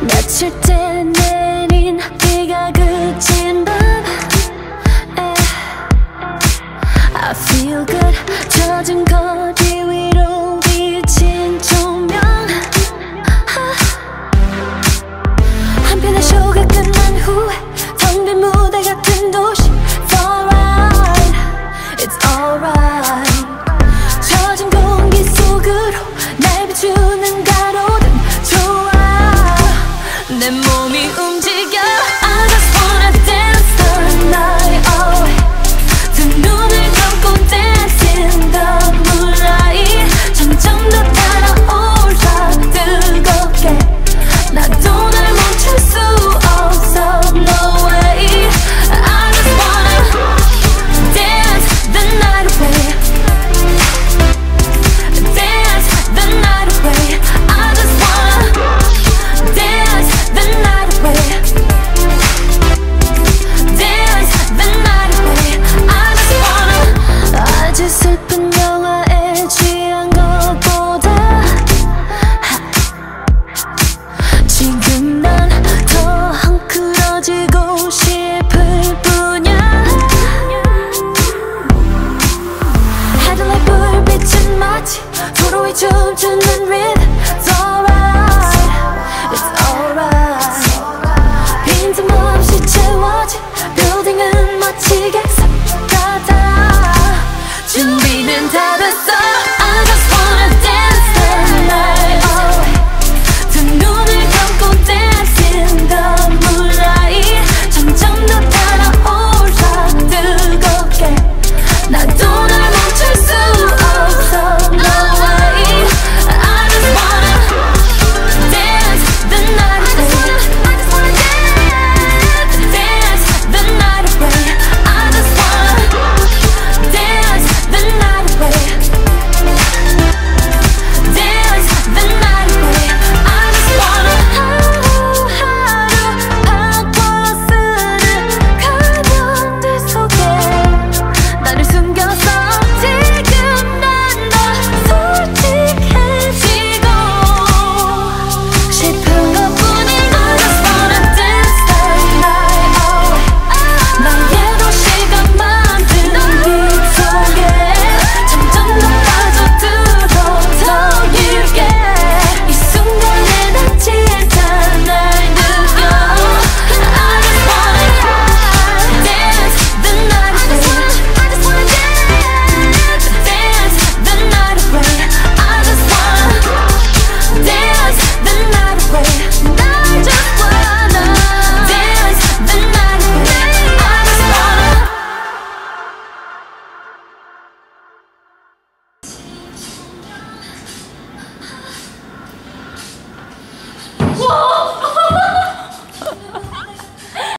며칠째 내린 비가 그친 밤. I feel good. 젖은 거리 우리 춤추는 rhythm It's alright. It's alright. 빈틈없이 채워진